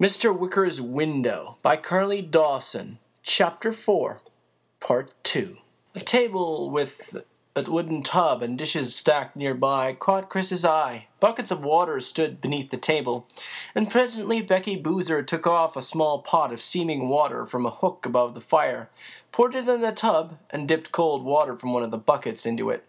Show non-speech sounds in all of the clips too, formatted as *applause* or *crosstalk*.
Mr. Wicker's Window by Carley Dawson, Chapter 4, Part 2. A table with a wooden tub and dishes stacked nearby caught Chris's eye. Buckets of water stood beneath the table, and presently Becky Boozer took off a small pot of steaming water from a hook above the fire, poured it in the tub, and dipped cold water from one of the buckets into it.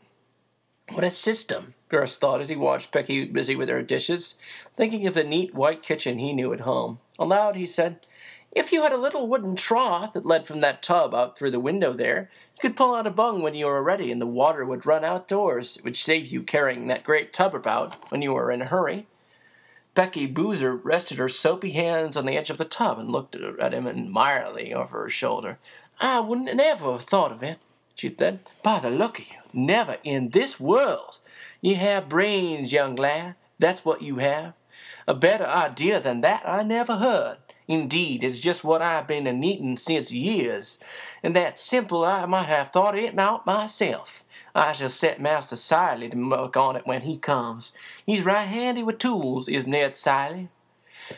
What a system, Chris thought as he watched Becky busy with her dishes, thinking of the neat white kitchen he knew at home. Aloud he said, If you had a little wooden trough that led from that tub out through the window there, you could pull out a bung when you were ready and the water would run outdoors. It would save you carrying that great tub about when you were in a hurry. Becky Boozer rested her soapy hands on the edge of the tub and looked at him admiringly over her shoulder. I wouldn't have thought of it, she said. By the look of you, never in this world. You have brains, young lad. That's what you have. A better idea than that I never heard. Indeed, it's just what I've been a needin' since years, and that simple I might have thought it out myself. I shall set Master Cilley to work on it when he comes. He's right handy with tools, is Ned Cilley.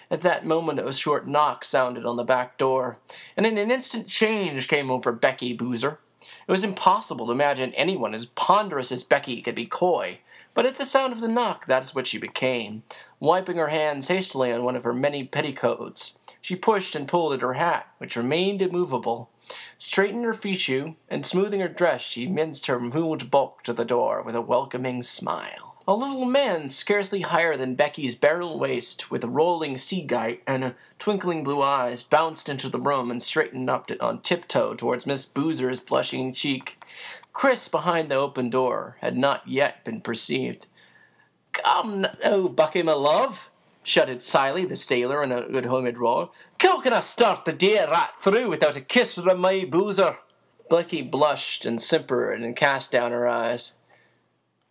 At that moment a short knock sounded on the back door, and in an instant change came over Becky Boozer. It was impossible to imagine anyone as ponderous as Becky could be coy, but at the sound of the knock that is what she became. Wiping her hands hastily on one of her many petticoats, she pushed and pulled at her hat, which remained immovable. Straightening her fichu and smoothing her dress, she minced her huge bulk to the door with a welcoming smile. A little man scarcely higher than Becky's barrel waist, with a rolling sea gite and twinkling blue eyes, bounced into the room and straightened up on tiptoe towards Miss Boozer's blushing cheek. Chris, behind the open door, had not yet been perceived. Come, oh, Bucky, my love, shouted Cilley, the sailor, in a good humoured roar. How can I start the day right through without a kiss from my boozer? Becky blushed and simpered and cast down her eyes.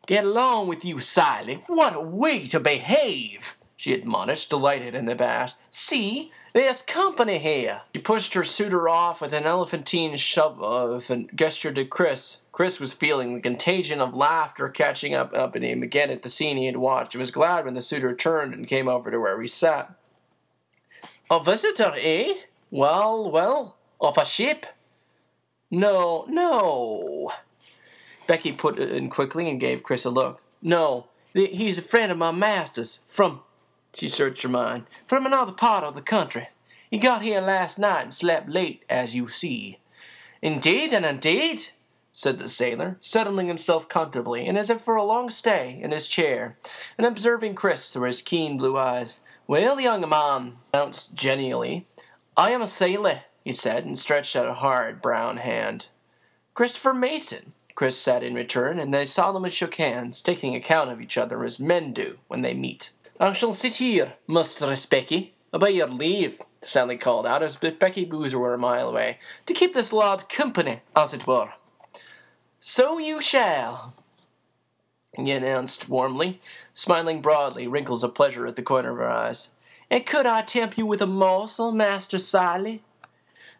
Get along with you, Cilley. What a way to behave, she admonished, delighted and abashed. See, there's company here. She pushed her suitor off with an elephantine shove of and gestured to Chris. Chris was feeling the contagion of laughter catching up, up in him again at the scene he had watched. He was glad when the suitor turned and came over to where he sat. A visitor, eh? Well, well, off a ship? No, no. Becky put it in quickly and gave Chris a look. No, he's a friend of my master's. From, she searched her mind, from another part of the country. He got here last night and slept late, as you see. Indeed and indeed, said the sailor, settling himself comfortably and as if for a long stay in his chair, and observing Chris through his keen blue eyes. Well, young man, announced genially, I am a sailor, he said, and stretched out a hard brown hand. Christopher Mason, Chris said in return, and they solemnly shook hands, taking account of each other as men do when they meet. I shall sit here, Mistress Becky, by your leave, Sally called out as Becky Boozer were a mile away, to keep this lad company, as it were. So you shall, he announced warmly, smiling broadly, wrinkles of pleasure at the corner of her eyes. And could I tempt you with a morsel, Master Cilley?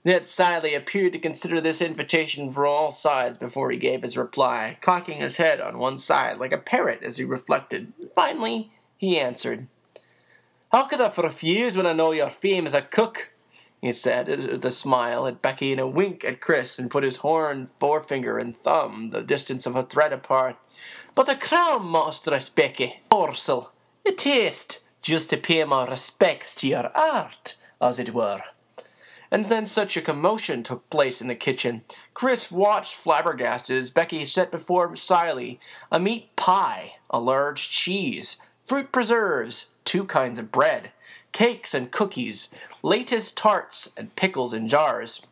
Ned Cilley appeared to consider this invitation for all sides before he gave his reply, cocking his head on one side like a parrot as he reflected. Finally, he answered, How could I refuse when I know your fame as a cook? he said, with a smile at Becky and a wink at Chris, and put his horn forefinger and thumb the distance of a thread apart. But a crown, Mistress Becky, morsel, a taste, just to pay my respects to your art, as it were and then such a commotion took place in the kitchen. Chris watched flabbergasted as Becky set before Cilley a meat pie, a large cheese, fruit preserves, two kinds of bread, cakes and cookies, latest tarts, and pickles in jars.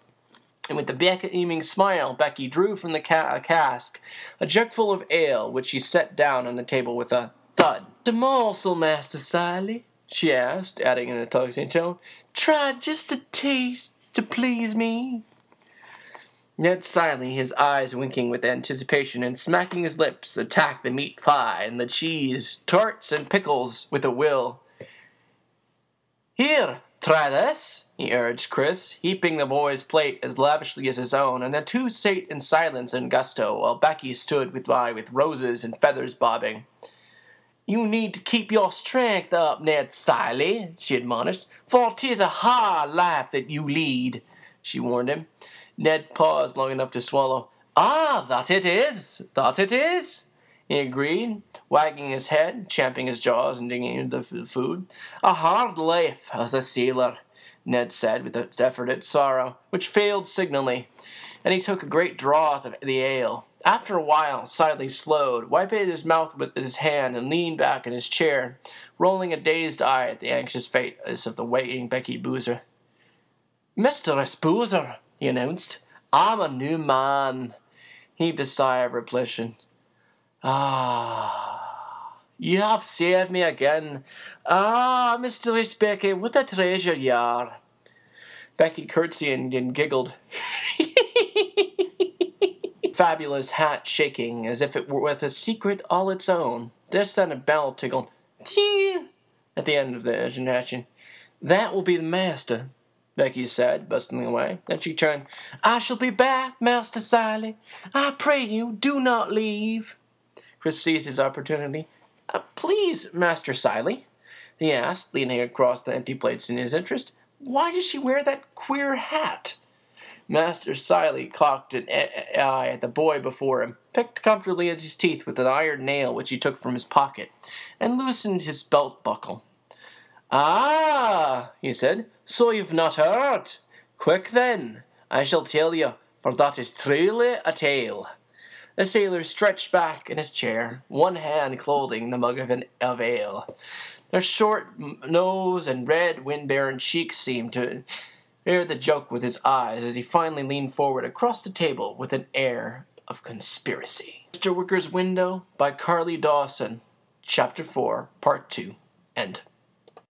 And with a beaming smile, Becky drew from the ca- cask a jugful of ale, which she set down on the table with a thud. "A morsel, Master Cilley?" She asked, adding in a coaxing tone, "Try just a taste to please me." Ned Cilley, his eyes winking with anticipation and smacking his lips, attacked the meat pie and the cheese, tarts and pickles with a will. Here, try this, he urged Chris, heaping the boy's plate as lavishly as his own, and the two sate in silence and gusto while Becky stood by with roses and feathers bobbing. You need to keep your strength up, Ned Cilley, she admonished, for 'tis a hard life that you lead, she warned him. Ned paused long enough to swallow. Ah, that it is, that it is, he agreed, wagging his head, champing his jaws, and digging into the food. A hard life as a sailor, Ned said with an effort at sorrow, which failed signally, and he took a great draught of the ale. After a while, Cilley slowed, wiped his mouth with his hand, and leaned back in his chair, rolling a dazed eye at the anxious face of the waiting Becky Boozer. Mistress Boozer, he announced, I'm a new man. He heaved a sigh of repletion. Ah, you have saved me again. Ah, Mistress Becky, what a treasure you are. Becky curtsied and giggled. *laughs* Fabulous hat shaking as if it were with a secret all its own. This then a bell tickled tee at the end of the introduction. That will be the master, Becky said, bustling away. Then she turned. I shall be back, Master Cilley. I pray you, do not leave. Chris seized his opportunity. Uh, please, Master Cilley, he asked, leaning across the empty plates in his interest. Why does she wear that queer hat? Master Cilley cocked an eye at the boy before him, picked comfortably at his teeth with an iron nail which he took from his pocket, and loosened his belt buckle. Ah, he said, so you've not heard? Quick then, I shall tell you, for that is truly a tale. The sailor stretched back in his chair, one hand clothing the mug of, an, of ale. Their short nose and red, wind-barren cheeks seemed to aired the joke with his eyes as he finally leaned forward across the table with an air of conspiracy. Mr. Wicker's Window by Carley Dawson, Chapter 4, Part 2, End.